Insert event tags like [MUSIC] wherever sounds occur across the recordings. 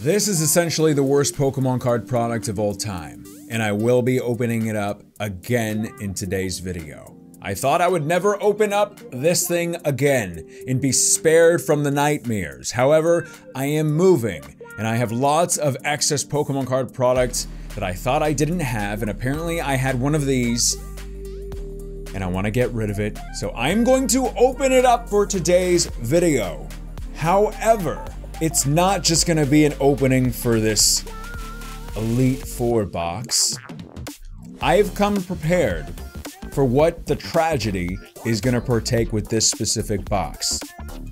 This is essentially the worst Pokemon card product of all time, and I will be opening it up again in today's video. I thought I would never open up this thing again and be spared from the nightmares. However, I am moving, and I have lots of excess Pokemon card products that I thought I didn't have, and apparently I had one of these, and I want to get rid of it. So I'm going to open it up for today's video. However, it's not just gonna be an opening for this Elite Four box. I've come prepared for what the tragedy is gonna partake with this specific box.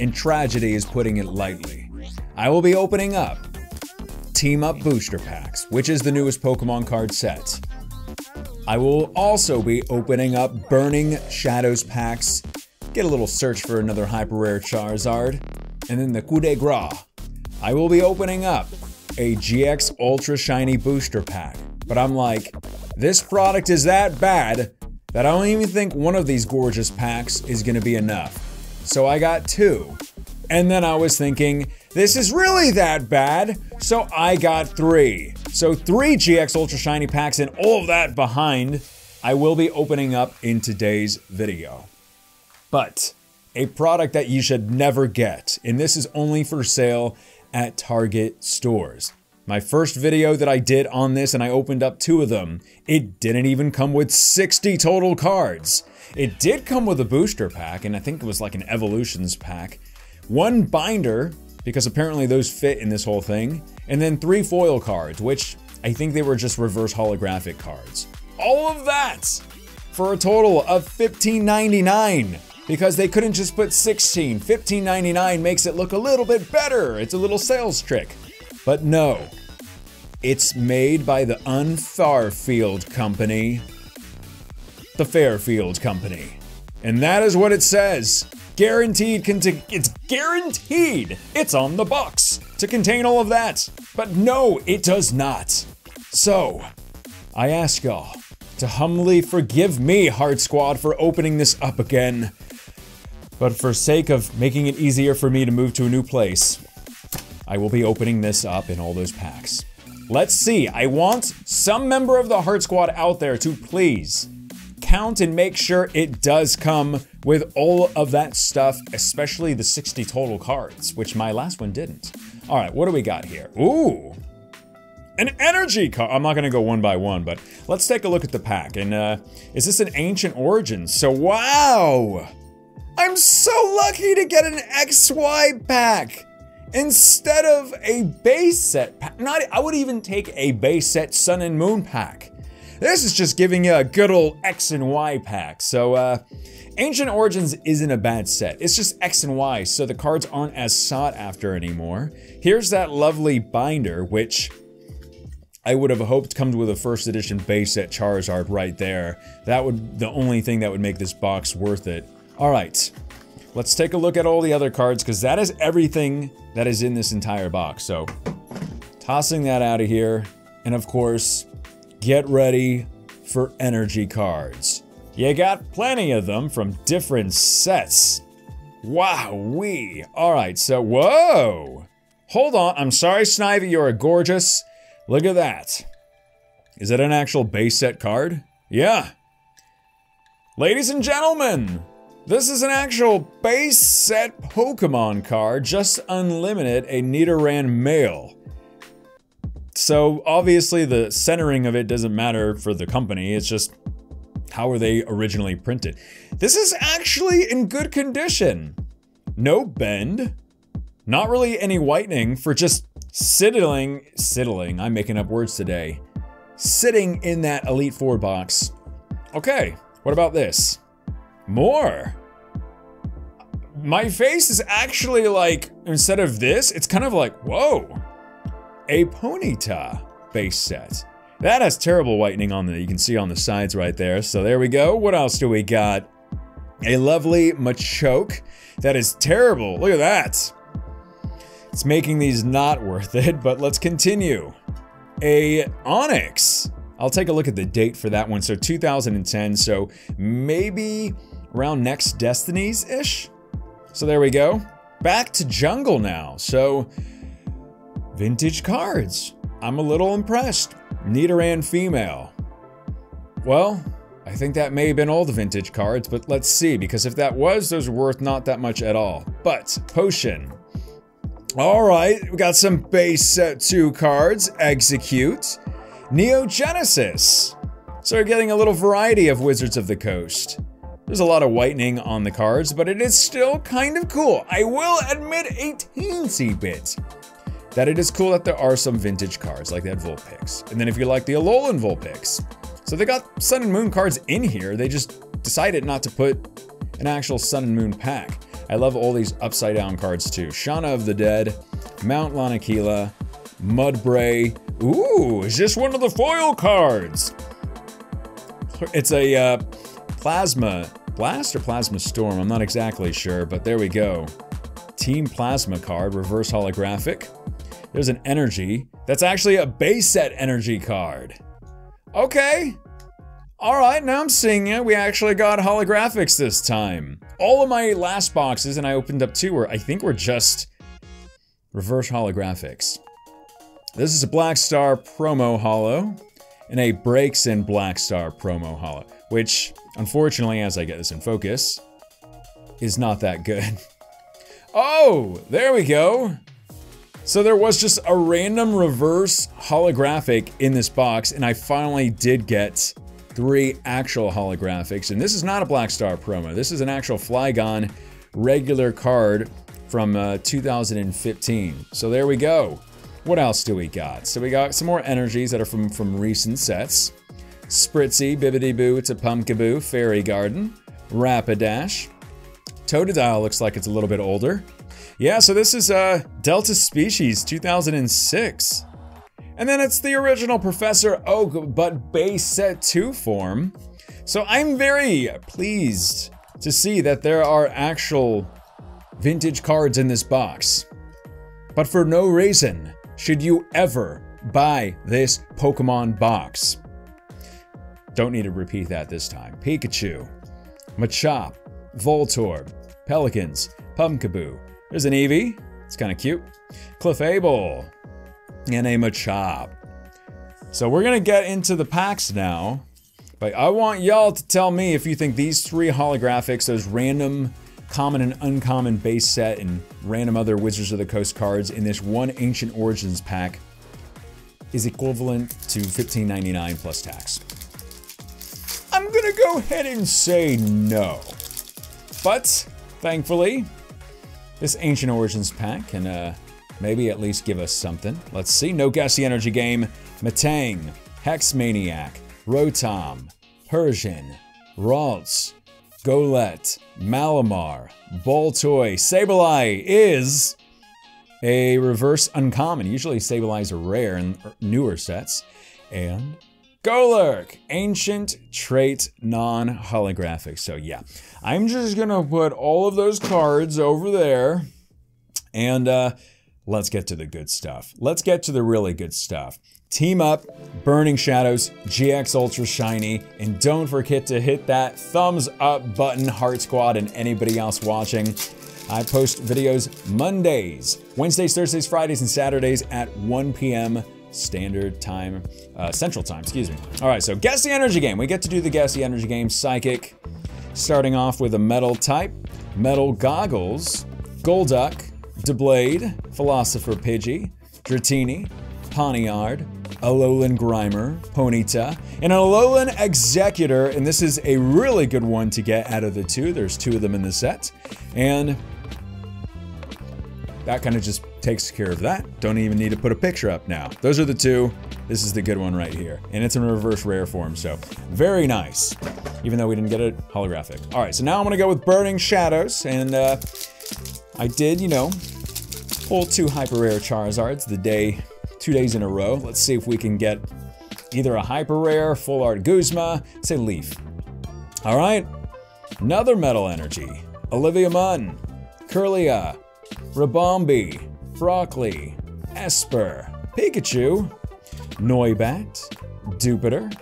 And tragedy is putting it lightly. I will be opening up Team Up Booster Packs, which is the newest Pokemon card set. I will also be opening up Burning Shadows packs, get a little search for another hyper rare Charizard, and then the Coup de Grace I will be opening up a GX Ultra Shiny Booster Pack. But I'm like, this product is that bad that I don't even think one of these gorgeous packs is gonna be enough. So I got two. And then I was thinking, this is really that bad, so I got three. So three GX Ultra Shiny packs and all of that behind, I will be opening up in today's video. But a product that you should never get, and this is only for sale at Target stores. My first video that I did on this, and I opened up two of them, it didn't even come with 60 total cards. It did come with a booster pack, and I think it was like an Evolutions pack. One binder, because apparently those fit in this whole thing, and then three foil cards, which I think they were just reverse holographic cards. All of that for a total of $15.99 because they couldn't just put 16. 15.99 makes it look a little bit better. It's a little sales trick. But no. It's made by the Unfarfield Company. The Fairfield Company. And that is what it says. Guaranteed it's guaranteed. It's on the box to contain all of that. But no, it does not. So, I ask y'all to humbly forgive me, Hart Squad, for opening this up again. But for sake of making it easier for me to move to a new place, I will be opening this up in all those packs. Let's see, I want some member of the Hart Squad out there to please count and make sure it does come with all of that stuff, especially the 60 total cards, which my last one didn't. All right, what do we got here? Ooh, an energy card. I'm not going to go one by one, but let's take a look at the pack. And uh, is this an ancient origin? So, wow. I'm so lucky to get an XY pack instead of a base set pack. Not, I would even take a base set Sun and Moon pack. This is just giving you a good old X and Y pack. So, uh, Ancient Origins isn't a bad set. It's just X and Y, so the cards aren't as sought after anymore. Here's that lovely binder, which I would have hoped comes with a first edition base set Charizard right there. That would the only thing that would make this box worth it. Alright, let's take a look at all the other cards, because that is everything that is in this entire box. So, tossing that out of here, and of course, get ready for energy cards. You got plenty of them from different sets. Wow, we. Alright, so, whoa! Hold on, I'm sorry, Snivy, you're a gorgeous. Look at that. Is that an actual base set card? Yeah. Ladies and gentlemen, this is an actual base set Pokemon card, just unlimited, a Nidoran male. So obviously the centering of it doesn't matter for the company, it's just how are they originally printed. This is actually in good condition. No bend, not really any whitening for just sitting, sitting, I'm making up words today, sitting in that Elite Four box. Okay, what about this? More. My face is actually like, instead of this, it's kind of like, whoa, a Ponyta base set. That has terrible whitening on the, you can see on the sides right there. So there we go. What else do we got? A lovely Machoke. That is terrible. Look at that. It's making these not worth it, but let's continue. A Onix. I'll take a look at the date for that one. So 2010, so maybe around next Destinies-ish? So there we go. Back to jungle now. So vintage cards. I'm a little impressed. Nidoran female. Well, I think that may have been all the vintage cards, but let's see, because if that was, those are worth not that much at all. But, potion. Alright, we got some base set 2 cards. Exeggcute. Neogenesis. So we're getting a little variety of Wizards of the Coast. There's a lot of whitening on the cards, but it is still kind of cool. I will admit a teensy bit that it is cool that there are some vintage cards like that Vulpix. And then if you like the Alolan Vulpix. So they got Sun and Moon cards in here, they just decided not to put an actual Sun and Moon pack. I love all these upside down cards too. Shauna of the Dead, Mount Lanakila, Mudbray. Ooh, is this one of the foil cards? It's a uh, Plasma Blast or Plasma Storm, I'm not exactly sure, but there we go. Team Plasma card, reverse holographic. There's an energy. That's actually a base set energy card. Okay. Alright, now I'm seeing it. We actually got holographics this time. All of my last boxes, and I opened up two, were I think were just reverse holographics. This is a Black Star promo holo, and a Breaks in Black Star promo holo, which Unfortunately, as I get this in focus, is not that good. [LAUGHS] Oh, there we go. So there was just a random reverse holographic in this box, and I finally did get three actual holographics. And this is not a Black Star promo. This is an actual Flygon regular card from uh, 2015. So there we go. What else do we got? So we got some more energies that are from, from recent sets. Spritzee, Bibbidi Boo, it's a Pumpkaboo, Fairy Garden, Rapidash. Totodile looks like it's a little bit older. Yeah, so this is uh, Delta Species 2006. And then it's the original Professor Oak, but base set 2 form. So I'm very pleased to see that there are actual vintage cards in this box. But for no reason should you ever buy this Pokemon box. Don't need to repeat that this time. Pikachu, Machop, Voltorb, Pelicans, Pumpkaboo. There's an Eevee. It's kind of cute. Clefable. And a Machop. So we're going to get into the packs now. But I want y'all to tell me if you think these three holographics, those random common and uncommon base set and random other Wizards of the Coast cards in this one Ancient Origins pack is equivalent to $15.99 plus tax. I'm gonna go ahead and say no. But, thankfully, this Ancient Origins pack can uh, maybe at least give us something. Let's see. No the Energy Game, Metang, Hex Maniac, Rotom, Persian, Ralts, Golett, Malamar, Baltoy, Sableye is a reverse uncommon. Usually Sableyes are rare in newer sets. And Golurk, ancient trait non-holographic. So yeah, I'm just gonna put all of those cards over there and uh, let's get to the good stuff. Let's get to the really good stuff. Team up, Burning Shadows, GX Ultra Shiny, and don't forget to hit that thumbs up button, Hart Squad, and anybody else watching. I post videos Mondays, Wednesdays, Thursdays, Fridays, and Saturdays at 1 p.m. Standard Time, uh, Central Time, excuse me. All right, so guess the energy game. We get to do the guess the energy game, Psychic. Starting off with a metal type, metal goggles, Golduck, Doublade, Philosopher Pidgey, Dratini, Pawniard, Alolan Grimer, Ponyta, and an Alolan Exeggutor, and this is a really good one to get out of the two. There's two of them in the set. And that kind of just takes care of that. Don't even need to put a picture up now. Those are the two. This is the good one right here. And it's in reverse rare form, so very nice. Even though we didn't get it holographic. All right, so now I'm gonna go with Burning Shadows. And uh, I did, you know, pull two hyper rare Charizards the day, two days in a row. Let's see if we can get either a hyper rare, full art Guzma, say Leaf. All right, another metal energy. Olivia Munn, Kirlia, Ribombee, Broccoli, Esper, Pikachu, Noibat, Dewpider,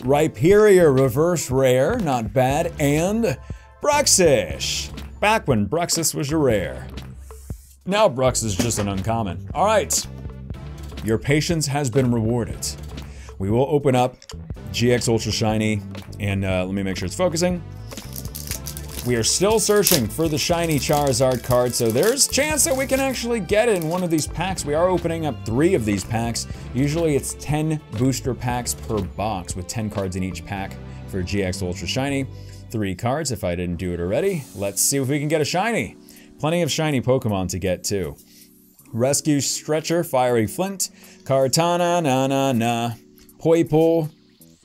Rhyperior Reverse Rare, not bad, and Bruxish, back when Bruxish was a rare. Now Brux is just an uncommon. All right. Your patience has been rewarded. We will open up GX Ultra Shiny, and uh, let me make sure it's focusing. We are still searching for the shiny Charizard card, so there's a chance that we can actually get it in one of these packs. We are opening up three of these packs. Usually it's 10 booster packs per box with 10 cards in each pack for GX Ultra Shiny. Three cards if I didn't do it already. Let's see if we can get a shiny. Plenty of shiny Pokemon to get too. Rescue Stretcher, Fiery Flint, Kartana, Na Na Na, Poipole,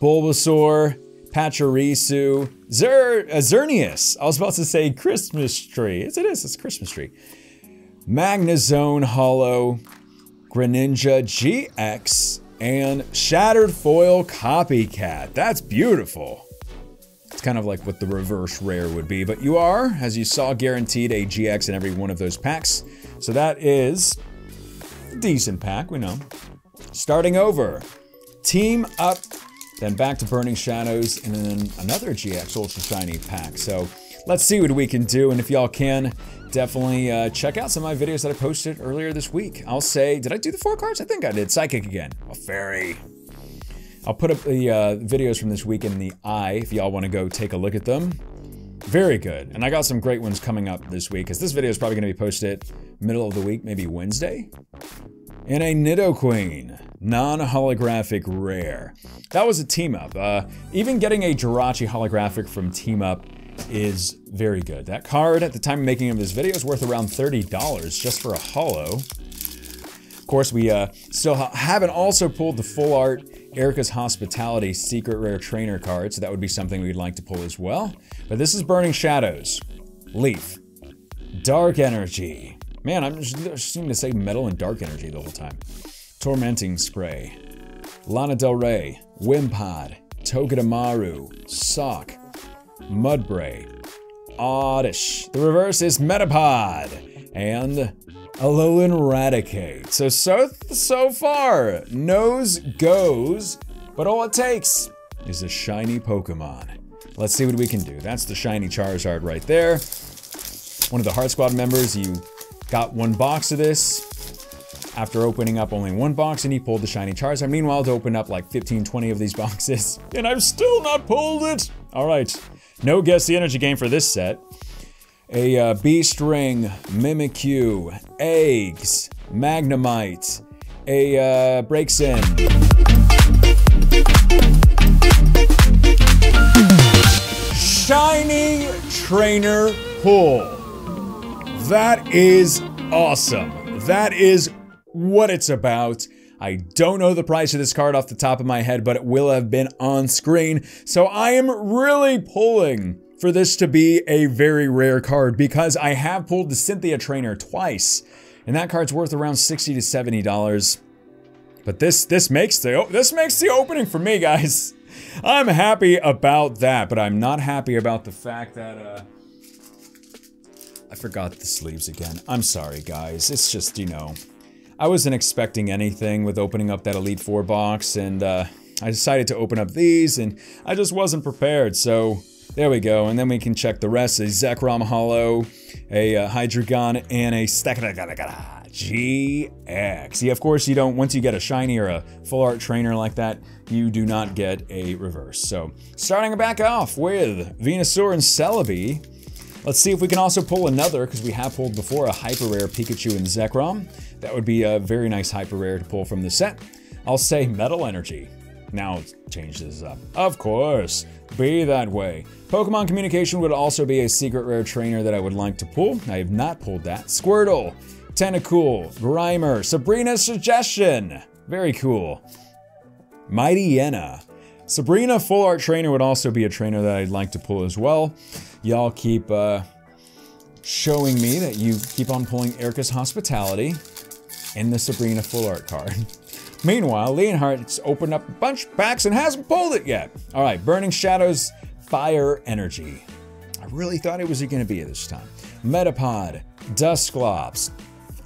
Bulbasaur, Pachirisu, Zer uh, Xerneas. I was about to say Christmas tree. Yes, it is. It's Christmas tree. Magnezone Holo, Greninja GX, and Shattered Foil Copycat. That's beautiful. Kind of like what the reverse rare would be, but you are, as you saw, guaranteed a GX in every one of those packs. So that is a decent pack, we know. Starting over, Team Up then back to Burning Shadows, and then another GX Ultra Shiny pack. So let's see what we can do, and if y'all can, definitely uh, check out some of my videos that I posted earlier this week. I'll say, did I do the four cards? I think I did. Psychic again. A fairy. I'll put up the uh, videos from this week in the eye if y'all want to go take a look at them. Very good. And I got some great ones coming up this week, because this video is probably going to be posted middle of the week, maybe Wednesday. And a Nidoqueen, non-holographic rare. That was a team up. Uh, even getting a Jirachi holographic from team up is very good. That card at the time of making of this video is worth around $30 just for a holo. Of course, we uh, still ha haven't also pulled the full art Erika's Hospitality secret rare trainer card, so that would be something we'd like to pull as well. But this is Burning Shadows, Leaf, Dark Energy, Man, I'm just, just seeming to say metal and dark energy the whole time. Tormenting Spray. Lana Del Rey. Wimpod. Togedemaru. Sock. Mudbray. Oddish. The reverse is Metapod. And Alolan Raticate. So, so, so far, nose goes, but all it takes is a shiny Pokemon. Let's see what we can do. That's the shiny Charizard right there. One of the Hart Squad members, you Got one box of this after opening up only one box and he pulled the shiny Charizard. Meanwhile, to open up like 15, 20 of these [LAUGHS] boxes and I've still not pulled it. All right, no guess the energy game for this set. A uh, Beast Ring, Mimikyu, Eggs, Magnemite, a uh, Breaks In. Shiny Trainer Pull. That is awesome. That is what it's about. I don't know the price of this card off the top of my head, but it will have been on screen. So I am really pulling for this to be a very rare card because I have pulled the Cynthia Trainer twice, and that card's worth around 60 to 70 dollars. But this this makes the this makes the opening for me, guys. [LAUGHS] I'm happy about that, but I'm not happy about the fact that uh, I forgot the sleeves again. I'm sorry, guys. It's just, you know, I wasn't expecting anything with opening up that Elite Four box, and uh, I decided to open up these, and I just wasn't prepared, so there we go. And then we can check the rest. A Zekrom Holo, a uh, Hydreigon, and a Stakataka GX. Yeah, of course, you don't, once you get a shiny or a full art trainer like that, you do not get a reverse. So, starting back off with Venusaur and Celebi. Let's see if we can also pull another, because we have pulled before, a Hyper Rare Pikachu and Zekrom. That would be a very nice Hyper Rare to pull from the set. I'll say Metal Energy. Now change this up. Of course, be that way. Pokemon Communication would also be a secret rare trainer that I would like to pull. I have not pulled that. Squirtle, Tentacool, Grimer, Sabrina's Suggestion. Very cool. Mighty Mightyena. Sabrina Full Art Trainer would also be a trainer that I'd like to pull as well. Y'all keep uh, showing me that you keep on pulling Erika's Hospitality in the Sabrina Full Art card. [LAUGHS] Meanwhile, Leonhart's opened up a bunch of packs and hasn't pulled it yet. All right, Burning Shadows, Fire Energy. I really thought it was going to be this time. Metapod, Dusclops,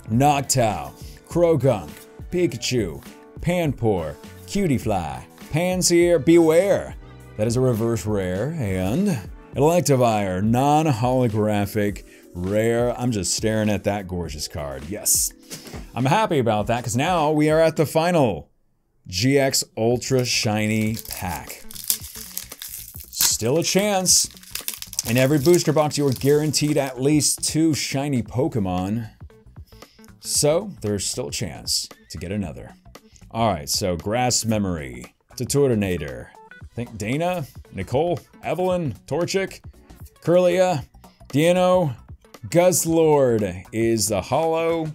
Noctowl, Croagunk, Pikachu, Panpour, Cutiefly, Pansear, Bewear. That is a reverse rare, and Electivire, non-holographic rare. I'm just staring at that gorgeous card. Yes. I'm happy about that because now we are at the final GX Ultra Shiny pack. Still a chance. In every booster box, you are guaranteed at least two shiny Pokemon. So, there's still a chance to get another. Alright, so Grass Memory, Turtonator, I think Dana, Nicole, Evelyn, Torchic, Kirlia, Dino, Guzzlord is the Holo,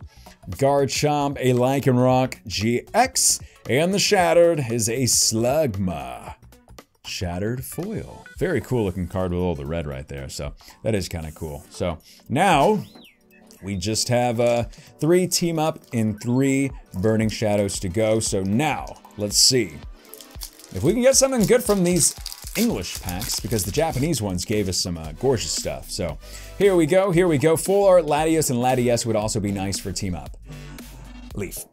Garchomp, a Lycanroc GX, and the Shattered is a Slugma. Shattered Foil. Very cool looking card with all the red right there, so that is kind of cool. So now we just have uh, three team up in three Burning Shadows to go. So now, let's see if we can get something good from these English packs, because the Japanese ones gave us some uh, gorgeous stuff. So here we go, here we go. Full art Latios and Latias would also be nice for team up. Leaf.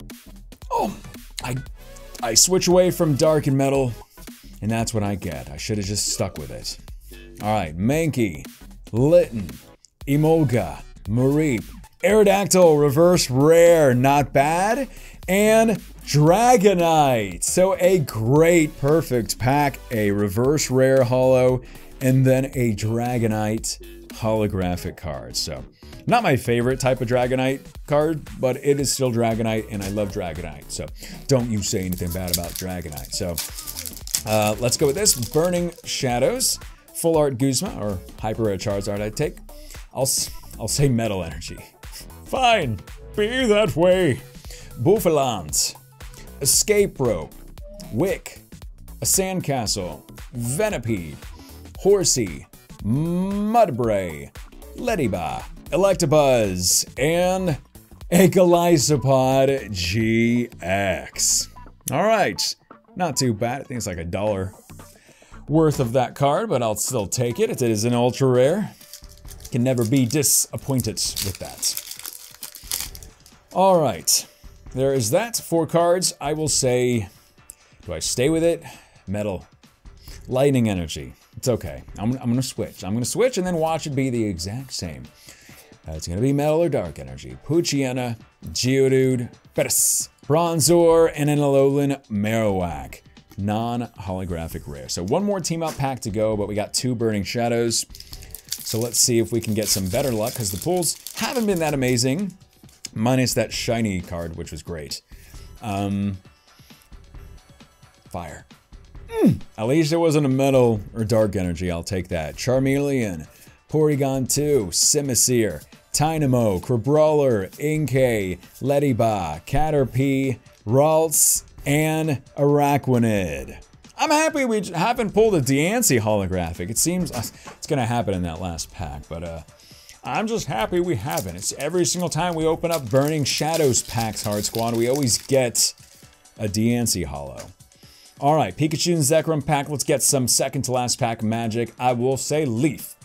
Oh, I, I switch away from dark and metal, and that's what I get. I should have just stuck with it. All right, Mankey, Litten, Emolga, Mareep, Aerodactyl, reverse rare, not bad. And Dragonite. So a great, perfect pack. A reverse rare holo, and then a Dragonite holographic card. So not my favorite type of Dragonite card, but it is still Dragonite, and I love Dragonite. So don't you say anything bad about Dragonite. So uh, let's go with this. Burning Shadows, Full Art Guzma, or Hyper Rare Charizard I'd take. I'll, I'll say Metal Energy. [LAUGHS] Fine, be that way. Bouffalant, Escape Rope, Wicke, a Sandcastle, Venipede, Horsey, Mudbray, Ledyba, Electabuzz, and a Golisopod GX. All right, not too bad. I think it's like a dollar worth of that card, but I'll still take it. It is an ultra rare. Can never be disappointed with that. All right, there is that. Four cards. I will say, do I stay with it? Metal. Lightning energy. It's okay. I'm, I'm going to switch. I'm going to switch and then watch it be the exact same. Uh, it's going to be metal or dark energy. Poochyena, Geodude, Bettis, Bronzor, and an Alolan Marowak. Non-holographic rare. So one more team up pack to go, but we got two Burning Shadows. So let's see if we can get some better luck, because the pulls haven't been that amazing minus that shiny card, which was great. Um, fire. Mm, at least it wasn't a metal or dark energy. I'll take that. Charmeleon, Porygon 2, Simisear, Tynamo, Crabrawler, Inkay, Ledyba, Caterpie, Ralts, and Araquanid. I'm happy we haven't pulled a Diancie holographic. It seems uh, it's going to happen in that last pack, but uh, I'm just happy we haven't. It's every single time we open up Burning Shadows packs, Hart Squad, we always get a Diancie Holo. Alright, Pikachu and Zekrom pack, let's get some second to last pack magic. I will say Leaf.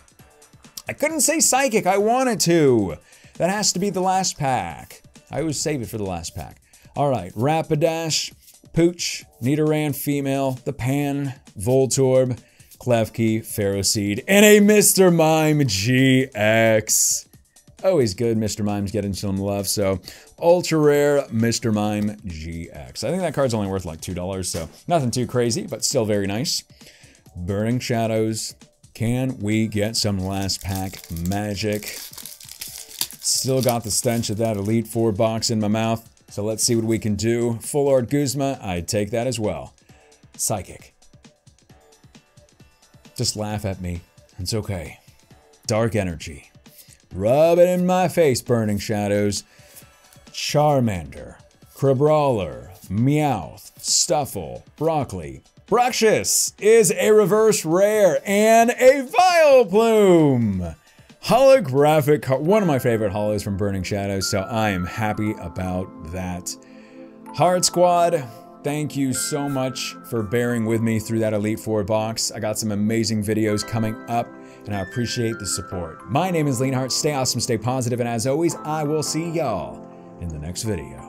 I couldn't say Psychic, I wanted to. That has to be the last pack. I always save it for the last pack. Alright, Rapidash, Pooch, Nidoran Female, The Pan, Voltorb, Klefki, Ferroseed, and a Mr. Mime GX. Always good, Mr. Mime's getting some love, so ultra rare Mr. Mime GX. I think that card's only worth like $2, so nothing too crazy, but still very nice. Burning Shadows. Can we get some last pack magic? Still got the stench of that Elite Four box in my mouth, so let's see what we can do. Full Art Guzma, I'd take that as well. Psychic. Just laugh at me. It's okay. Dark energy. Rub it in my face, Burning Shadows. Charmander. Crabrawler. Meowth. Stufful. Broccoli. Bruxish is a reverse rare and a Vileplume. Holographic, one of my favorite holos from Burning Shadows, so I am happy about that. Hart Squad, Thank you so much for bearing with me through that Elite Four box. I got some amazing videos coming up, and I appreciate the support. My name is Leonhart. Stay awesome, stay positive, and as always, I will see y'all in the next video.